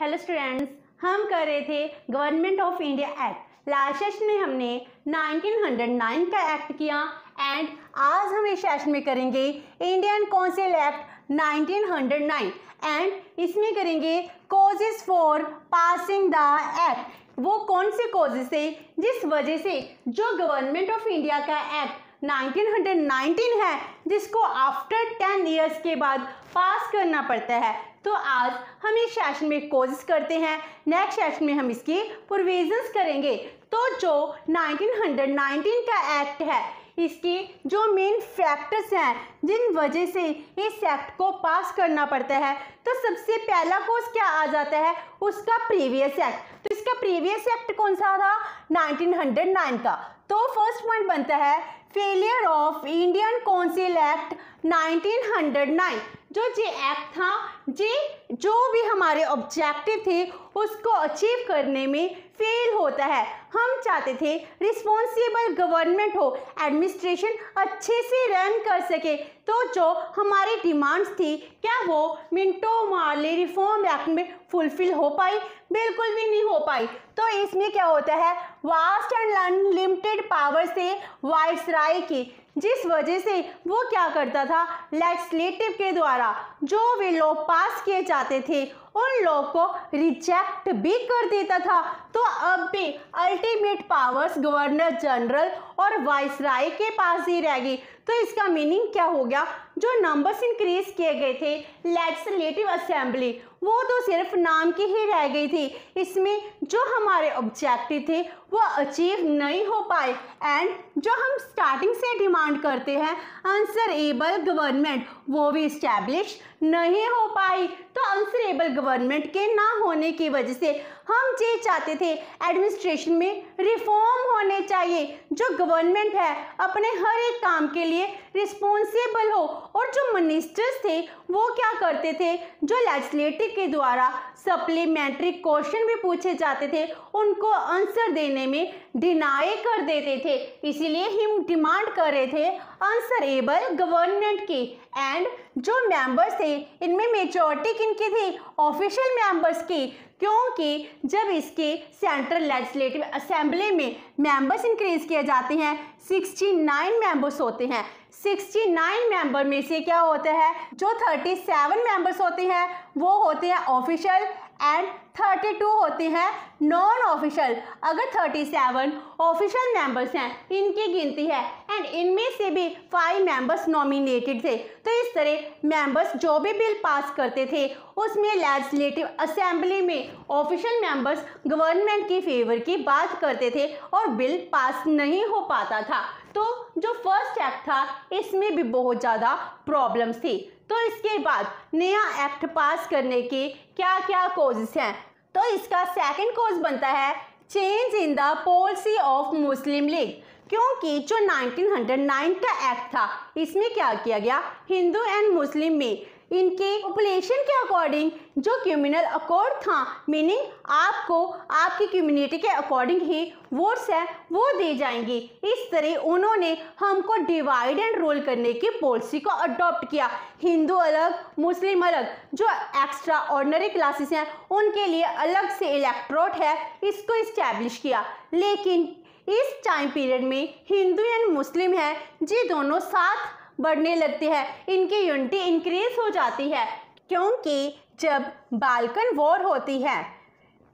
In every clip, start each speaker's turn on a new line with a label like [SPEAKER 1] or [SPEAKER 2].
[SPEAKER 1] Hello students हम कर रहे थे Government of India Act last session में हमने 1909 का एक्ट किया एंड आज हम इस सेशन में करेंगे इंडियन काउंसिल एक्ट 1909 एंड इसमें करेंगे causes for passing the act वो कौन से कॉजेज थे? जिस वजह से जो गवर्नमेंट ऑफ़ इंडिया का एक्ट 1919 है, जिसको आफ्टर 10 इयर्स के बाद पास करना पड़ता है तो आज हम इस सेशन में कोर्स करते हैं। नेक्स्ट सेशन में हम इसकी प्रोविजंस करेंगे। तो जो 1919 का एक्ट है, इसके जो मेन फैक्टर्स हैं, जिन वजह से इस एक्ट को पास करना पड़ता है तो सबसे पहला कोर्स क्या आ जाता है? उसका प्रीवियस एक्ट तो इसका प्रीवियस एक्ट कौन सा था? 1909 का। तो फ़र्स्ट पॉइंट बनता है failure of Indian Council Act 1909 जो जे एक्ट था जे जो भी हमारे ऑब्जेक्टिव थे, उसको अचीव करने में फेल होता है। हम चाहते थे रिस्पॉन्सिबल गवर्नमेंट हो एडमिनिस्ट्रेशन अच्छे से रन कर सके। तो जो हमारी डिमांड्स थी, क्या वो मिंटो मार्ले रिफॉर्म एक्ट में फुलफिल हो पाई? बिल्कुल भी नहीं हो पाई। तो इसमें क्या होता है वास्ट एंड अनलिमिटेड पावर से वाइस राय की जिस वजह से वो क्या करता था लेजिस्लेटिव के द्वारा जो भी लॉ पास किए जाते थे, उन लॉ को रिजेक्ट भी कर देता था। तो अब भी अल्टीमेट पावर्स गवर्नर जनरल और वाइस राय के पास ही रहेगी तो इसका मीनिंग क्या हो गया? जो नंबर्स इंक्रीज किए गए थे लेजिस्लेटिव असेंबली वो तो सिर्फ़ नाम की ही रह गई थी। इसमें जो हमारे ऑब्जेक्टिव थे, वो अचीव नहीं हो पाए। एंड जो हम स्टार्टिंग से डिमांड करते हैं आंसर एबल गवर्नमेंट वो भी इस्टेब्लिश नहीं हो पाई। तो आंसरेबल गवर्नमेंट के ना होने की वजह से हम ये चाहते थे एडमिनिस्ट्रेशन में रिफॉर्म होने चाहिए। जो गवर्नमेंट है, अपने हर एक काम के लिए रिस्पॉन्सिबल हो। और जो मिनिस्टर्स थे, वो क्या करते थे? जो लेजिस्लेटिव के द्वारा सप्लीमेंट्री क्वेश्चन भी पूछे जाते थे। उनको आंसर देने में डिनाई कर देते थे। इसीलिए हम डिमांड कर रहे थे आंसरेबल गवर्नमेंट की। एंड जो मेंबर्स थे, इनमें मेजोरिटी किनकी थी? ऑफिशियल मेंबर्स की। क्योंकि जब इसके सेंट्रल लेजिस्लेटिव असेंबली में मेंबर्स इंक्रीज किए जाते हैं 69 मेंबर्स होते हैं। 69 मेंबर में से क्या होता है? जो 37 मेंबर्स होते हैं, वो होते हैं ऑफिशियल एंड 32 होते हैं नॉन ऑफिशियल। अगर 37 ऑफिशियल मेंबर्स हैं, इनकी गिनती है एंड इनमें से भी फाइव मेंबर्स नॉमिनेटेड थे तो इस तरह मेंबर्स जो भी बिल पास करते थे, उसमें लेजिस्लेटिव असेंबली में ऑफिशियल मेंबर्स गवर्नमेंट की फेवर की बात करते थे और बिल पास नहीं हो पाता था। तो जो फ़र्स्ट एक्ट था, इसमें भी बहुत ज़्यादा प्रॉब्लम्स थी। तो इसके बाद नया एक्ट पास करने के क्या क्या कोजेस हैं? तो इसका सेकंड कोज बनता है change in the policy of Muslim League क्योंकि जो 1909 का एक्ट था, इसमें क्या किया गया? हिंदू एंड मुस्लिम में इनके पॉपुलेशन के अकॉर्डिंग जो क्यूमिनल अकॉर्ड था मीनिंग आपको, आपकी कम्युनिटी के अकॉर्डिंग ही वोट्स हैं, वो दे जाएँगे। इस तरह उन्होंने हमको डिवाइड एंड रोल करने की पॉलिसी को अडॉप्ट किया। हिंदू अलग, मुस्लिम अलग, जो एक्स्ट्रा ऑर्डनरी क्लासेस हैं, उनके लिए अलग से इलेक्ट्रोट है, इसको इस्टेब्लिश किया। लेकिन इस टाइम पीरियड में हिंदू एंड मुस्लिम है, जी दोनों साथ बढ़ने लगती है। इनकी यूनिटी इंक्रीज हो जाती है, क्योंकि जब बालकन वॉर होती है,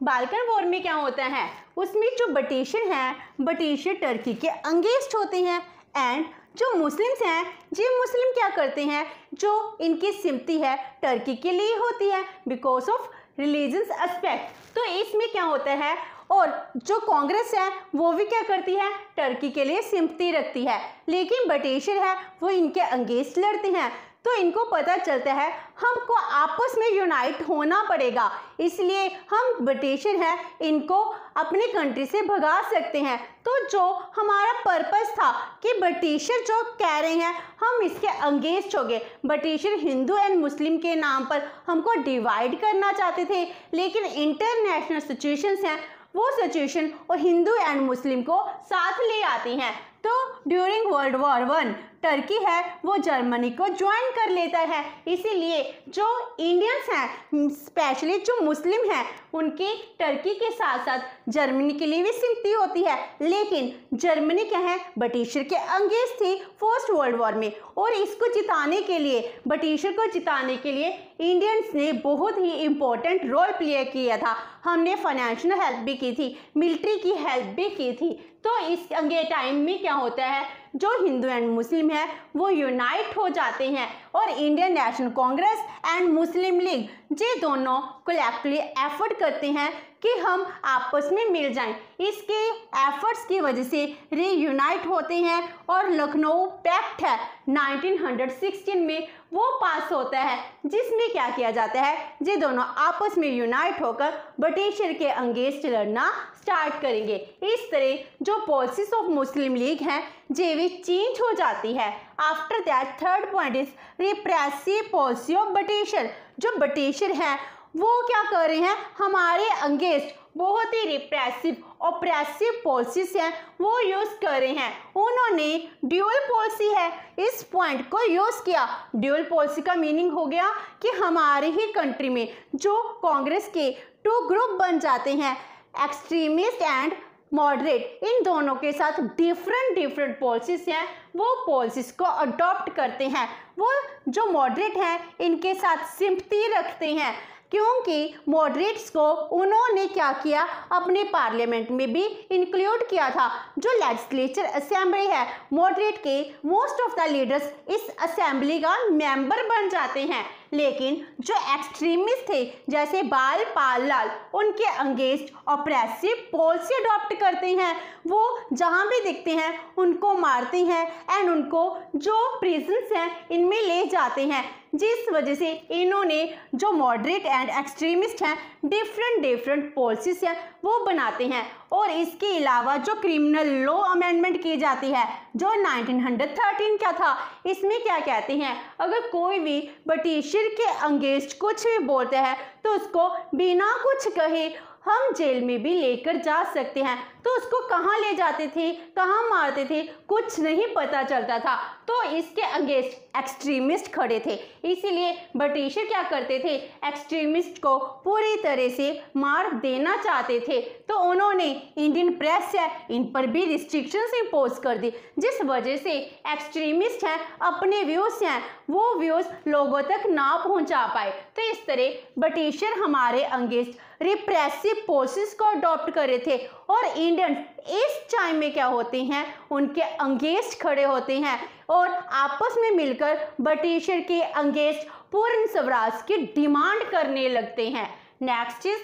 [SPEAKER 1] बालकन वॉर में क्या होता है? उसमें जो ब्रिटिशर हैं ब्रिटिशर टर्की के अंगेस्ट होते हैं एंड जो मुस्लिम्स हैं जी मुस्लिम क्या करते हैं? जो इनकी सिमती है टर्की के लिए होती है बिकॉज़ ऑफ़ रिलीजन्स एस्पेक्ट तो इसमें क्या होता है? और जो कांग्रेस है, वो भी क्या करती है? टर्की के लिए सिंपति रखती है। लेकिन ब्रिटिशर है, वो इनके अंगेंस्ट लड़ते हैं। तो इनको पता चलता है, हमको आपस में यूनाइट होना पड़ेगा। इसलिए हम ब्रिटिशर हैं, इनको अपने कंट्री से भगा सकते हैं। तो जो हमारा पर्पस था कि ब्रिटिशर जो कह रहे हैं, हम इसके अंगेंस्ट हो गए ब्रिटिशर हिंदू एंड मुस्लिम के नाम पर हमको डिवाइड करना चाहते थे। लेकिन इंटरनेशनल सिचुएशंस हैं वो सिचुएशन और हिंदू एंड मुस्लिम को साथ ले आती हैं। तो during World War one Turkey है, वो जर्मनी को ज्वाइन कर लेता है। इसीलिए जो इंडियंस हैं स्पेशली जो मुस्लिम हैं, उनकी टर्की के साथ साथ जर्मनी के लिए भी सिंपति होती है। लेकिन जर्मनी क्या है? ब्रिटिशर के अंगेज थी फ़र्स्ट वर्ल्ड वॉर में। और इसको जिताने के लिए ब्रिटिशर को जिताने के लिए इंडियंस ने बहुत ही इम्पोर्टेंट रोल प्ले किया था। हमने फाइनेंशियल हेल्प भी की थी मिलिट्री की हेल्प भी की थी। तो इस अंगे टाइम में क्या होता है? जो हिंदू एंड मुस्लिम है, वो यूनाइट हो जाते हैं। और Indian National Congress and Muslim League ये दोनों कलेक्टिवली एफर्ट करते हैं कि हम आपस में मिल जाएँ। इसके एफर्ट्स की वजह से रीयूनाइट होते हैं और लखनऊ पैक्ट है। 1916 में वो पास होता है, जिसमें क्या किया जाता है ये दोनों आपस में यूनाइट होकर ब्रिटिशर के अंगेंस्ट लड़ना स्टार्ट करेंगे। इस तरह जो पॉलिसीज़ ऑफ़ मुस्लिम लीग हैं, ये भी चेंज हो जाती है। After that third point is repressive policy of Britisher जो ब्रिटिशर हैं वो क्या कर रहे हैं? हमारे अंगेंस्ट, बहुत ही रिप्रेसिव ऑप्रेसिव पॉलिसीज़ हैं, वो यूज़ कर रहे हैं। उन्होंने ड्यूअल पॉलिसी है। इस पॉइंट को यूज़ किया। ड्यूअल पॉलिसी का मीनिंग हो गया कि हमारे ही कंट्री में जो कांग्रेस के टू ग्रुप बन जाते हैं एक्सट्रीमिस्ट एंड मॉडरेट इन दोनों के साथ डिफरेंट डिफरेंट पॉलिसीज़ हैं। वो पॉलिसीज़ को अडॉप्ट करते हैं। वो जो मॉडरेट हैं, इनके साथ सिंपति रखते हैं। क्योंकि मॉडरेट्स को उन्होंने क्या किया? अपने पार्लियामेंट में भी इंक्लूड किया था। जो लेजिस्लेचर असेंबली है मॉडरेट के मोस्ट ऑफ़ द लीडर्स इस असेंबली का मेंबर बन जाते हैं। लेकिन जो एक्सट्रीमिस्ट थे, जैसे बाल पाल लाल उनके अंगेंस्ट ऑपरेसिव पॉलिसी अडॉप्ट करते हैं। वो जहाँ भी दिखते हैं, उनको मारते हैं एंड उनको जो प्रिजन्स हैं, इनमें ले जाते हैं। जिस वजह से इन्होंने जो मॉडरेट एंड एक्सट्रीमिस्ट हैं डिफरेंट डिफरेंट पॉलिसीज़ हैं, वो बनाते हैं। और इसके अलावा जो क्रिमिनल लॉ अमेंडमेंट की जाती है, जो 1913 का था, इसमें क्या कहते हैं? अगर कोई भी ब्रिटिशर के अंगेस्ट कुछ भी बोलते हैं तो उसको बिना कुछ कहे हम जेल में भी लेकर जा सकते हैं। तो उसको कहाँ ले जाते थे? कहाँ मारते थे? कुछ नहीं पता चलता था। तो इसके अगेंस्ट एक्सट्रीमिस्ट खड़े थे। इसीलिए ब्रिटिशर क्या करते थे? एक्सट्रीमिस्ट को पूरी तरह से मार देना चाहते थे। तो उन्होंने इंडियन प्रेस है, इन पर भी रिस्ट्रिक्शंस इम्पोज कर दी। जिस वजह से एक्सट्रीमिस्ट हैं, अपने व्यूज़ हैं, वो व्यूज़ लोगों तक ना पहुँचा पाए। तो इस तरह ब्रिटिशर हमारे अंगेंस्ट रिप्रेसिव पोलिस को अडॉप्ट करे थे। और इंडियन इस टाइम में क्या होते हैं? उनके अंगेस्ट खड़े होते हैं और आपस में मिलकर ब्रिटिशर के अंगेस्ट पूर्ण स्वराज की डिमांड करने लगते हैं। Next is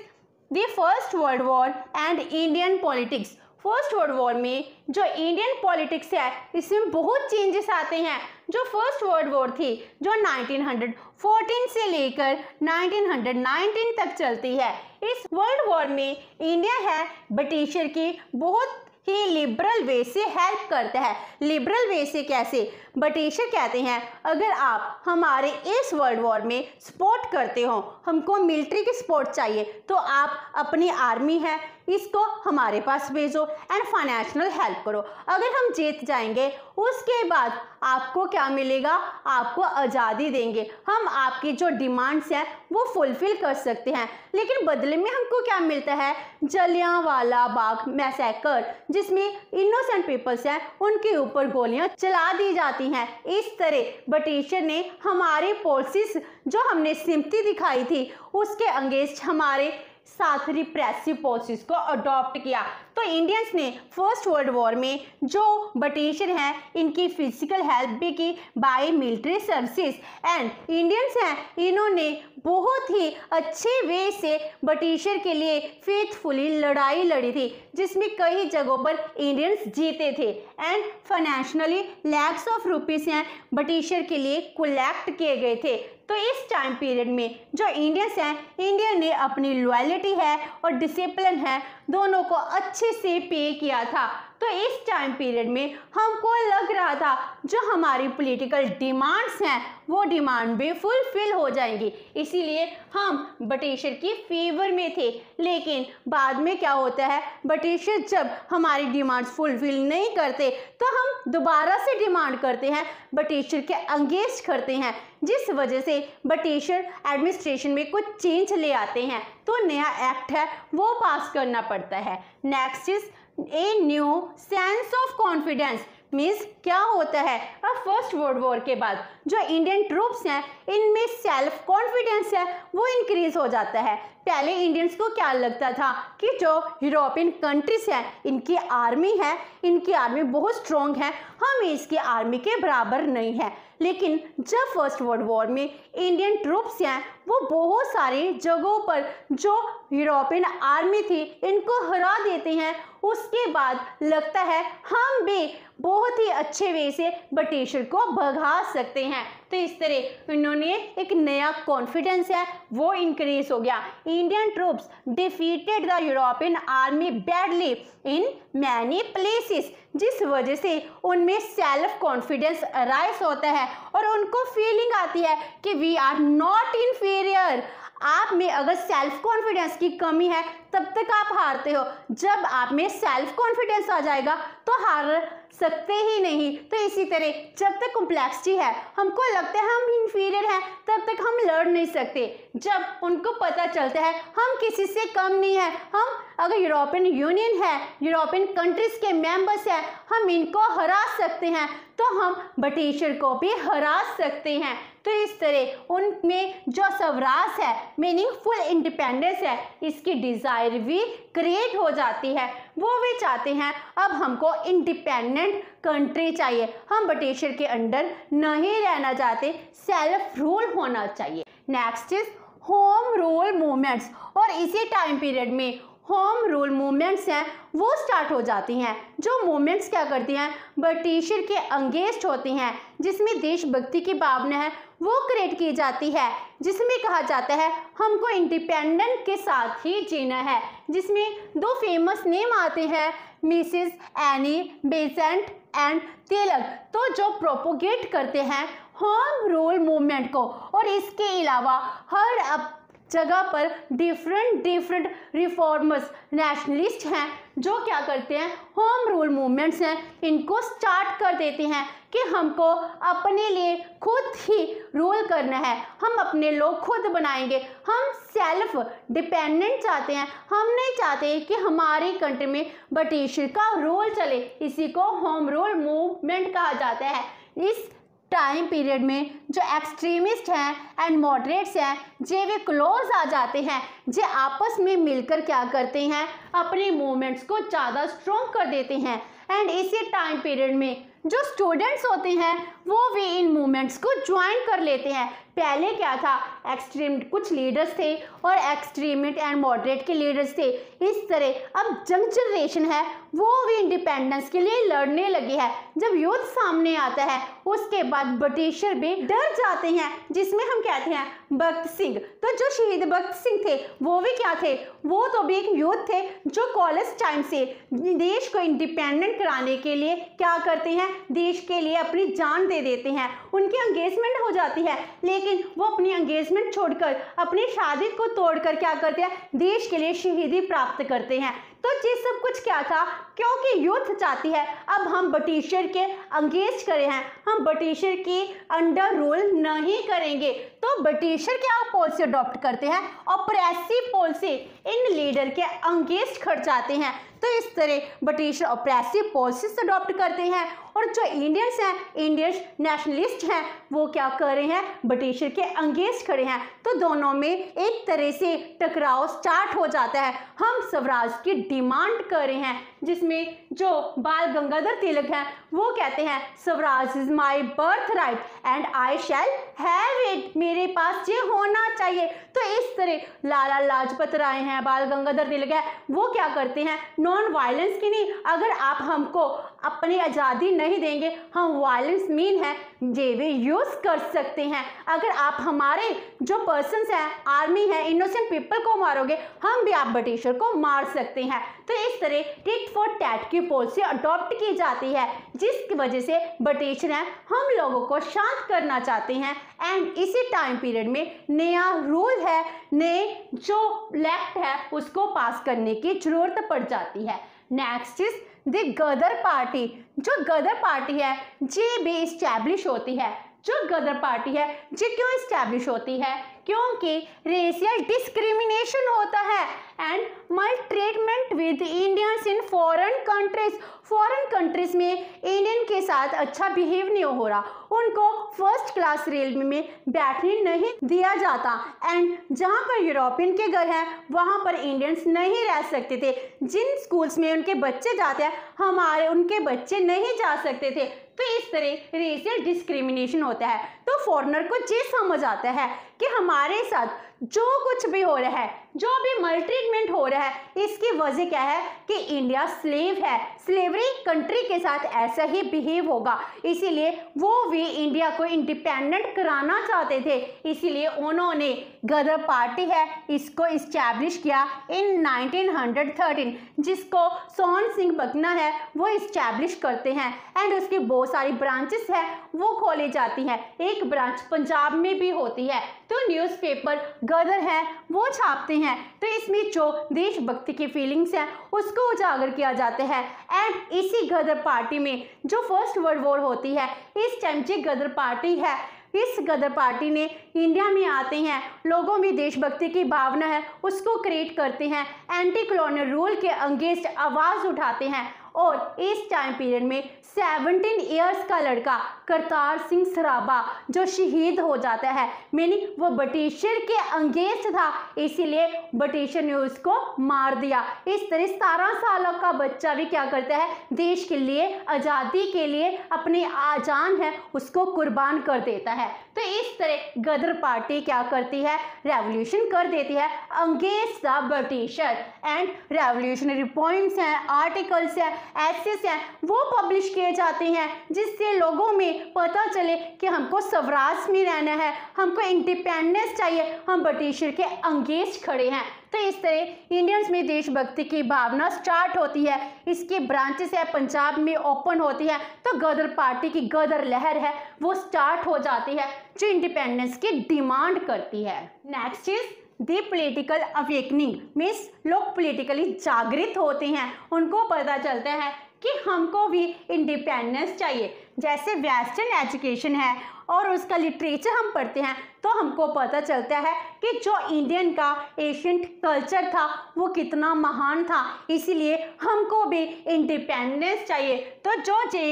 [SPEAKER 1] the first world war and Indian politics first world war में जो इंडियन पॉलिटिक्स है, इसमें बहुत चेंजेस आते हैं। जो फ़र्स्ट वर्ल्ड वॉर थी, जो 1914 से लेकर 1919 तक चलती है। इस वर्ल्ड वॉर में इंडिया है ब्रिटिशर की बहुत ही लिबरल वे से हेल्प करता है। लिबरल वे से कैसे? ब्रिटिशर कहते हैं, अगर आप हमारे इस वर्ल्ड वॉर में सपोर्ट करते हो, हमको मिलिट्री की सपोर्ट चाहिए तो आप अपनी आर्मी है इसको हमारे पास भेजो एंड फाइनेंशियल हेल्प करो। अगर हम जीत जाएँगे, उसके बाद आपको क्या मिलेगा? आपको आज़ादी देंगे। हम आपकी जो डिमांड्स हैं, वो फुलफिल कर सकते हैं। लेकिन बदले में हमको क्या मिलता है? जलियाँ वाला बाग मैसेकर जिसमें इनोसेंट पीपल्स हैं, उनके ऊपर गोलियाँ चला दी जाती हैं। इस तरह ब्रिटिशर ने हमारे पॉलिसीज़ जो हमने सिमती दिखाई थी, उसके अंगेंस्ट हमारे साथ रिप्रेसिव पॉलिसीज़ को अडॉप्ट किया। तो इंडियंस ने फ़र्स्ट वर्ल्ड वॉर में जो ब्रिटिशर हैं, इनकी फ़िज़िकल हेल्प भी की by military services and Indians हैं, इन्होंने बहुत ही अच्छे वे से ब्रिटिशर के लिए फेथफुली लड़ाई लड़ी थी। जिसमें कई जगहों पर इंडियंस जीते थे। And financially lakhs of rupees हैं ब्रिटिशर के लिए कलेक्ट किए गए थे। तो इस टाइम पीरियड में जो इंडियंस हैं इंडिया ने अपनी लॉयलिटी है और डिसिप्लिन है, दोनों को अच्छे से पे किया था। तो इस टाइम पीरियड में हमको लग रहा था, जो हमारी पॉलिटिकल डिमांड्स हैं, वो डिमांड भी फुलफिल हो जाएँगी। इसीलिए हम ब्रिटिशर की फेवर में थे। लेकिन बाद में क्या होता है ब्रिटिशर जब हमारी डिमांड्स फुलफिल नहीं करते तो हम दोबारा से डिमांड करते हैं ब्रिटिशर के अंगेज करते हैं। जिस वजह से ब्रिटिशर एडमिनिस्ट्रेशन में कुछ चेंज ले आते हैं तो नया एक्ट है, वो पास करना पड़ता है। Next is a new sense of confidence means क्या होता है? अब फ़र्स्ट वर्ल्ड वॉर के बाद जो इंडियन ट्रूप्स हैं, इनमें सेल्फ कॉन्फिडेंस है, वो इंक्रीज हो जाता है। पहले इंडियंस को क्या लगता था कि जो यूरोपियन कंट्रीज़ हैं, इनकी आर्मी है, इनकी आर्मी बहुत स्ट्रॉन्ग है, हम इसकी आर्मी के बराबर नहीं है। लेकिन जब फ़र्स्ट वर्ल्ड वॉर में इंडियन ट्रूप्स हैं, वो बहुत सारी जगहों पर जो यूरोपियन आर्मी थी, इनको हरा देते हैं। उसके बाद लगता है हम भी बहुत ही अच्छे वे से ब्रिटिशर को भगा सकते हैं। तो इस तरह इन्होंने एक नया कॉन्फिडेंस है, वो इंक्रीज हो गया। Indian troops defeated the European army badly in many places जिस वजह से उनमें सेल्फ कॉन्फिडेंस अराइज होता है और उनको फीलिंग आती है कि वी आर नॉट इनफीरियर आप में अगर सेल्फ कॉन्फिडेंस की कमी है, तब तक आप हारते हो। जब आप में सेल्फ कॉन्फिडेंस आ जाएगा तो हार सकते ही नहीं। तो इसी तरह, जब तक कॉम्प्लेक्सिटी है, हमको लगता है हम इंफीरियर हैं, तब तक हम लड़ नहीं सकते। जब उनको पता चलता है, हम किसी से कम नहीं है। हम अगर यूरोपियन यूनियन है यूरोपियन कंट्रीज़ के मेंबर्स हैं, हम इनको हरा सकते हैं। तो हम ब्रिटिशर को भी हरा सकते हैं। तो इस तरह उनमें जो स्वराज है मीनिंगफुल इंडिपेंडेंस है, इसकी डिज़ायर भी क्रिएट हो जाती है। वो भी चाहते हैं, अब हमको इंडिपेंडेंट कंट्री चाहिए। हम ब्रिटिशर के अंडर नहीं रहना चाहते सेल्फ रूल होना चाहिए। Next is home rule movements और इसी टाइम पीरियड में होम रूल मूवमेंट्स हैं, वो स्टार्ट हो जाती हैं। जो मूवमेंट्स क्या करती हैं? ब्रिटिशर के अंगेस्ट होती हैं, जिसमें देशभक्ति की भावना है, वो क्रिएट की जाती है। जिसमें कहा जाता है, हमको इंडिपेंडेंट के साथ ही जीना है। जिसमें दो फ़ेमस नेम आते हैं Mrs Annie Besant and Tilak तो जो प्रोपोगेट करते हैं होम रूल मूवमेंट को, और इसके अलावा हर अब जगह पर डिफरेंट डिफरेंट रिफॉर्मर्स नेशनलिस्ट हैं, जो क्या करते हैं होम रूल मूवमेंट्स हैं, इनको स्टार्ट कर देते हैं कि हमको अपने लिए खुद ही रूल करना है। हम अपने लोग खुद बनाएँगे। हम सेल्फ डिपेंडेंट चाहते हैं। हम नहीं चाहते कि हमारी कंट्री में ब्रिटिश का रूल चले। इसी को होम रूल मूवमेंट कहा जाता है। इस टाइम पीरियड में जो एक्सट्रीमिस्ट हैं एंड मॉडरेट्स हैं, जे वे क्लोज आ जाते हैं, जे आपस में मिलकर क्या करते हैं, अपने मूवमेंट्स को ज़्यादा स्ट्रॉन्ग कर देते हैं। एंड इसी टाइम पीरियड में जो स्टूडेंट्स होते हैं वो भी इन मूवमेंट्स को ज्वाइन कर लेते हैं। पहले क्या था? एक्सट्रीम कुछ लीडर्स थे और एक्सट्रीमिट एंड मॉडरेट के लीडर्स थे। इस तरह अब जंग जनरेशन है, वो भी इंडिपेंडेंस के लिए लड़ने लगी है। जब युद्ध सामने आता है, उसके बाद ब्रिटिशर भी डर जाते हैं, जिसमें हम कहते हैं भक्त सिंह तो जो शहीद भक्त सिंह थे, वो भी क्या थे? वो तो भी एक युद्ध थे जो कॉलेज टाइम से। देश को इंडिपेंडेंट कराने के लिए क्या करते हैं? देश के लिए अपनी जान दे देते हैं। उनकी एंगेजमेंट हो जाती है। लेकिन वो अपनी एंगेजमेंट छोड़कर, अपनी शादी को तोड़कर क्या करते हैं? देश के लिए शहीदी प्राप्त करते हैं। तो ये सब कुछ क्या था? क्योंकि यूथ चाहती है। अब हम ब्रिटिशर के अंगेज करे हैं। हम ब्रिटिशर की अंडर रूल नहीं करेंगे। तो ब्रिटिशर क्या पॉलिसी अडॉप्ट करते हैं? ऑपरेसिव पॉलिसी इन लीडर के अंगेज खड़ जाते हैं। तो इस तरह ब्रिटिश ऑपरेसिव पॉलिसीज़ अडॉप्ट करते हैं। और जो इंडियंस हैं इंडियन नेशनलिस्ट हैं, वो क्या कर रहे हैं? ब्रिटिशर के अंगेज खड़े हैं। तो दोनों में एक तरह से टकराव स्टार्ट हो जाता है। हम स्वराज की डिमांड कर रहे हैं, जिसमें जो बाल गंगाधर तिलक हैं, वो कहते हैं swaraj is my birthright and I shall have it मेरे पास ये होना चाहिए. तो इस तरह लाला लाजपत राय हैं, बाल गंगाधर तिलक है, वो क्या करते हैं? नॉन वायलेंस की नहीं, अगर आप हमको अपनी आज़ादी नहीं देंगे। हम वायलेंस मीन है, ये भी यूज़ कर सकते हैं। अगर आप हमारे जो पर्सन हैं आर्मी है इनोसेंट पीपल को मारोगे, हम भी आप ब्रिटिशर को मार सकते हैं। तो इस तरह टिट फॉर टैट की पॉलिसी अडॉप्ट की जाती है, जिसकी वजह से ब्रिटिशर हैं, हम लोगों को शांत करना चाहते हैं। एंड इसी टाइम पीरियड में नया रूल है, नए जो लेफ़्ट है, उसको पास करने की ज़रूरत पड़ जाती है। Next is the Ghadar party जो गदर पार्टी है, ये भी इस्टेब्लिश होती है। जो गदर पार्टी है, ये क्यों इस्टेब्लिश होती है? क्योंकि रेशियल डिस्क्रिमिनेशन होता है and maltreatment with Indians in foreign countries foreign countries में इंडियन के साथ अच्छा बिहेव नहीं हो रहा। उनको फ़र्स्ट क्लास रेलवे में बैठने नहीं दिया जाता। एंड जहाँ पर यूरोपियन के घर हैं, वहाँ पर इंडियंस नहीं रह सकते थे। जिन स्कूल्स में उनके बच्चे जाते हैं, हमारे उनके बच्चे नहीं जा सकते थे। तो इस तरह रेशियल डिस्क्रिमिनेशन होता है। तो फॉरनर को ये समझ आता है कि हमारे साथ जो कुछ भी हो रहा है, जो भी मल ट्रीटमेंट हो रहा है, इसकी वजह क्या है कि इंडिया स्लेव है। स्लेवरी कंट्री के साथ ऐसा ही बिहेव होगा। इसीलिए वो भी इंडिया को इंडिपेंडेंट कराना चाहते थे। इसीलिए उन्होंने गदर पार्टी है, इसको इस्टेब्लिश किया इन 1913 जिसको सोहन सिंह बगना है, वो इस्टेब्लिश करते हैं। एंड उसकी बहुत सारी ब्रांचेस है, वो खोली जाती हैं। एक ब्रांच पंजाब में भी होती है। तो न्यूज़पेपर गदर है, वो छापते हैं। तो इसमें जो देशभक्ति की फीलिंग्स हैं, उसको उजागर किया जाता है। एंड इसी गदर पार्टी में जो फ़र्स्ट वर्ल्ड वॉर होती है, इस टाइम जो गदर पार्टी है, इस गदर पार्टी ने इंडिया में आते हैं, लोगों में देशभक्ति की भावना है, उसको क्रिएट करते हैं। एंटी कॉलोनियल रूल के अंगेंस्ट आवाज़ उठाते हैं। और इस टाइम पीरियड में 17 इयर्स का लड़का करतार सिंह सराबा जो शहीद हो जाता है। मैंने वो ब्रिटिशर के अंगेज था, इसीलिए ब्रिटिशर ने उसको मार दिया। इस तरह सतारह सालों का बच्चा भी क्या करता है? देश के लिए, आज़ादी के लिए अपनी आजान है, उसको कुर्बान कर देता है। तो इस तरह गदर पार्टी क्या करती है? रेवोल्यूशन कर देती है। Engage the Britisher and revolutionary points हैं आर्टिकल्स हैं एसेस हैं वो पब्लिश किए जाते हैं, जिससे लोगों में पता चले कि हमको स्वराज में रहना है, हमको इंडिपेंडेंस चाहिए, हम ब्रिटिशर के अंगेज खड़े हैं। तो इस तरह इंडियंस में देशभक्ति की भावना स्टार्ट होती है। इसके ब्रांचेस है, पंजाब में ओपन होती है। तो गदर पार्टी की गदर लहर है, वो स्टार्ट हो जाती है, जो इंडिपेंडेंस की डिमांड करती है। Next is the political awakening means लोग पोलिटिकली जागृत होते हैं। उनको पता चलता है कि हमको भी इंडिपेंडेंस चाहिए। जैसे वेस्टर्न एजुकेशन है और उसका लिटरेचर हम पढ़ते हैं तो हमको पता चलता है कि जो इंडियन का एशियंट कल्चर था, वो कितना महान था। इसीलिए हमको भी इंडिपेंडेंस चाहिए। तो जो जे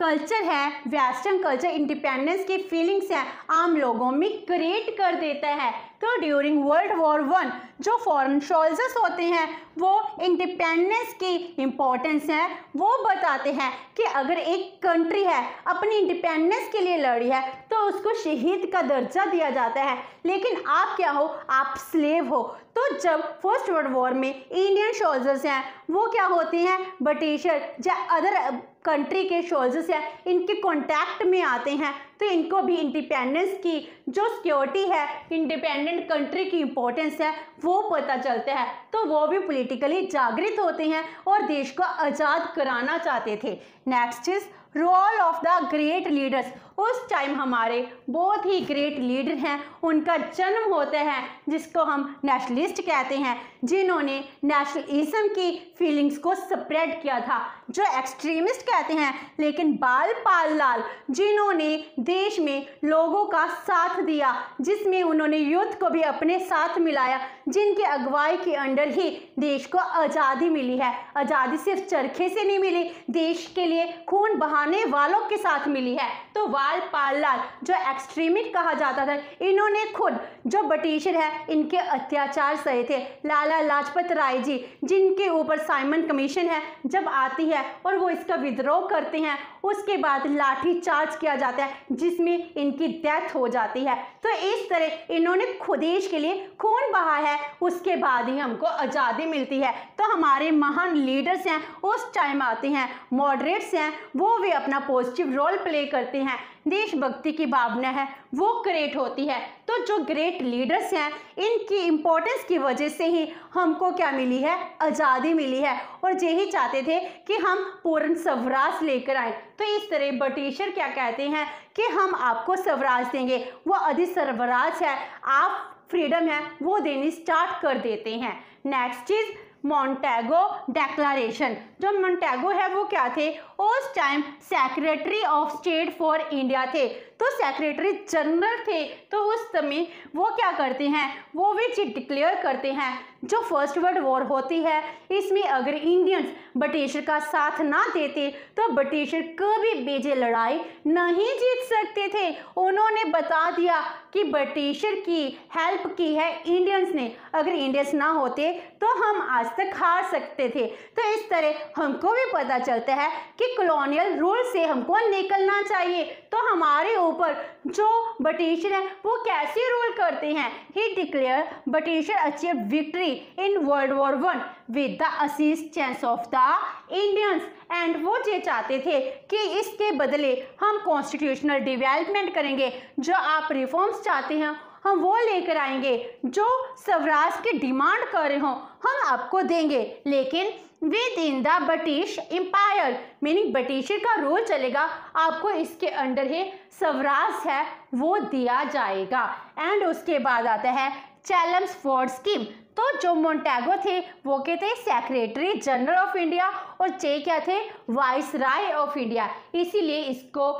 [SPEAKER 1] कल्चर है, वेस्टर्न कल्चर, इंडिपेंडेंस की फीलिंग्स हैं, आम लोगों में क्रिएट कर देता है। तो ड्यूरिंग वर्ल्ड वॉर वन जो फॉरेन सोल्जर्स होते हैं, वो इंडिपेंडेंस की इम्पोर्टेंस है। वो बताते हैं कि अगर एक कंट्री है, अपनी इंडिपेंडेंस के लिए लड़ी है तो उसको शहीद का दर्जा दिया जाता है। लेकिन आप क्या हो? आप स्लेव हो। तो जब फ़र्स्ट वर्ल्ड वॉर में इंडियन सोल्जर्स हैं, वो क्या होते हैं? ब्रिटिशर या अदर कंट्री के सोल्जर्स हैं, इनके कॉन्टैक्ट में आते हैं तो इनको भी इंडिपेंडेंस की जो सिक्योरिटी है इंडिपेंडेंट कंट्री की इंपॉर्टेंस है, वो पता चलता है। तो वो भी पॉलिटिकली जागृत होते हैं और देश को आज़ाद कराना चाहते थे। Next is role of the great leaders उस टाइम हमारे बहुत ही ग्रेट लीडर हैं। उनका जन्म होता है, जिसको हम नेशनलिस्ट कहते हैं, जिन्होंने नेशनलिज्म की फीलिंग्स को स्प्रेड किया था। जो एक्सट्रीमिस्ट कहते हैं, लेकिन बाल पाल लाल, जिन्होंने देश में लोगों का साथ दिया, जिसमें उन्होंने युद्ध को भी अपने साथ मिलाया, जिनके अगुवाई के अंडर ही देश को आज़ादी मिली है। आज़ादी सिर्फ़ चरखे से नहीं मिली, देश के लिए खून बहाने वालों के साथ मिली है। तो वाल पाल लाल जो एक्सट्रीमिट कहा जाता था, इन्होंने खुद, जो ब्रिटिशर है, इनके अत्याचार सहे थे। लाला लाजपत राय जी, जिनके ऊपर साइमन कमीशन है, जब आती है और वो इसका विद्रोह करते हैं, उसके बाद लाठी चार्ज किया जाता है, जिसमें इनकी डेथ हो जाती है। तो इस तरह इन्होंने खुदेश के लिए खून बहा है, उसके बाद ही हमको आज़ादी मिलती है। तो हमारे महान लीडर्स हैं, उस टाइम आते हैं मॉडरेट्स हैं, वो भी अपना पॉजिटिव रोल प्ले करते हैं। देशभक्ति की भावना है, वो क्रिएट होती है। तो जो ग्रेट लीडर्स हैं, इनकी इम्पोर्टेंस की वजह से ही हमको क्या मिली है? आज़ादी मिली है। और यही चाहते थे कि हम पूर्ण स्वराज लेकर आए। तो इस तरह ब्रिटिशर क्या कहते हैं कि हम आपको स्वराज देंगे। वो अधिक सरवराज है, आप फ्रीडम है, वो देनी स्टार्ट कर देते हैं। नेक्स्ट चीज़ मॉन्टेगो डेक्लारेशन जो मॉन्टेगो है वो क्या थे? उस time secretary of state for India थे। तो सेक्रेटरी जनरल थे तो उस समय वो क्या करते हैं? वो भी चीज़ डिक्लेयर करते हैं। जो फ़र्स्ट वर्ल्ड वॉर होती है, इसमें अगर इंडियंस ब्रिटिशर का साथ ना देते तो ब्रिटिशर कभी बेजे लड़ाई नहीं जीत सकते थे। उन्होंने बता दिया कि ब्रिटिशर की हेल्प की है इंडियंस ने। अगर इंडियंस ना होते तो हम आज तक हार सकते थे। तो इस तरह हमको भी पता चलता है कि कॉलोनियल रूल से हमको निकलना चाहिए। तो हमारे ऊपर, जो ब्रिटिशर है, वो कैसे रूल करते हैं? He declare Britisher achieve victory in world war one with the assistance of the Indians and वो ये चाहते थे कि इसके बदले हम कॉन्स्टिट्यूशनल डिवेलपमेंट करेंगे। जो आप रिफॉर्म्स चाहते हैं हम वो लेकर आएँगे जो स्वराज की डिमांड कर रहे हो। हम आपको देंगे। लेकिन within the British empire meaning British का रोल चलेगा। आपको इसके अंडर ही स्वराज है, वो दिया जाएगा। एंड उसके बाद आता है चैलम्स फोर्ड स्कीम तो जो मोन्टैगो थे, वो के थे? सेक्रेटरी जनरल ऑफ़ इंडिया और चे क्या थे? वाइस राय ऑफ़ इंडिया इसीलिए इसको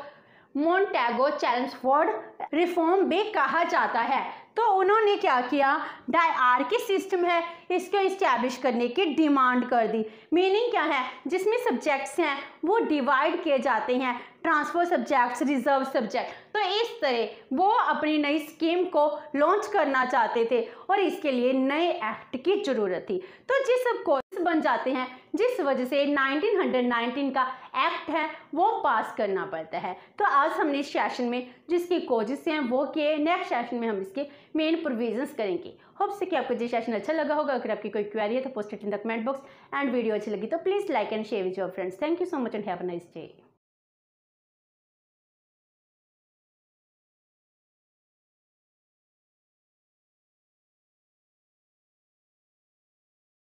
[SPEAKER 1] मोन्टैगो चैलेंज फोर्ड रिफॉर्म भी कहा जाता है। तो उन्होंने क्या किया? डायआरकी सिस्टम है। इसको इस्टेब्लिश करने की डिमांड कर दी। मीनिंग क्या है? जिसमें सब्जेक्ट्स हैं, वो डिवाइड किए जाते हैं। ट्रांसफ़र सब्जेक्ट्स रिज़र्व सब्जेक्ट तो इस तरह वो अपनी नई स्कीम को लॉन्च करना चाहते थे और इसके लिए नए एक्ट की ज़रूरत थी। तो जिस सब कोर्स बन जाते हैं, जिस वजह से 1919 का एक्ट है, वो पास करना पड़ता है। तो आज हमने इस सेशन में जिसकी कोजेस हैं, वो किए नेक्स्ट सेशन में हम इसके मेन प्रोविजंस करेंगे। होप से कि आपको ये सेशन अच्छा लगा होगा। अगर आपकी कोई क्वेरी है तो post it in the comment box and video अच्छी लगी तो please like and share with your friends thank you so much and have nice day